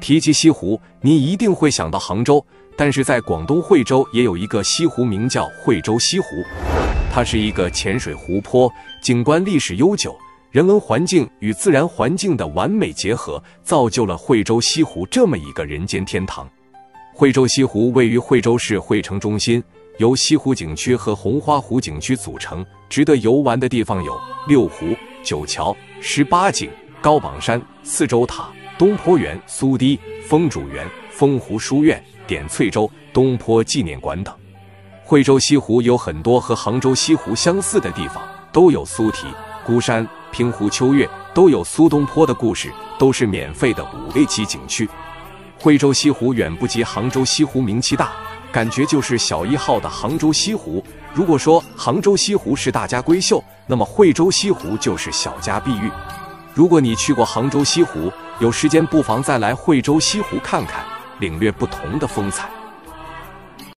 提及西湖，你一定会想到杭州，但是在广东惠州也有一个西湖，名叫惠州西湖。它是一个浅水湖泊，景观历史悠久，人文环境与自然环境的完美结合，造就了惠州西湖这么一个人间天堂。惠州西湖位于惠州市惠城中心，由西湖景区和红花湖景区组成。值得游玩的地方有六湖、九桥、十八景、高榜山、四周塔、东坡园、苏堤、风主园、丰湖书院、点翠洲、东坡纪念馆等。惠州西湖有很多和杭州西湖相似的地方，都有苏堤、孤山、平湖秋月，都有苏东坡的故事，都是免费的五 A 级景区。惠州西湖远不及杭州西湖名气大，感觉就是小一号的杭州西湖。如果说杭州西湖是大家闺秀，那么惠州西湖就是小家碧玉。如果你去过杭州西湖，有时间不妨再来惠州西湖看看，领略不同的风采。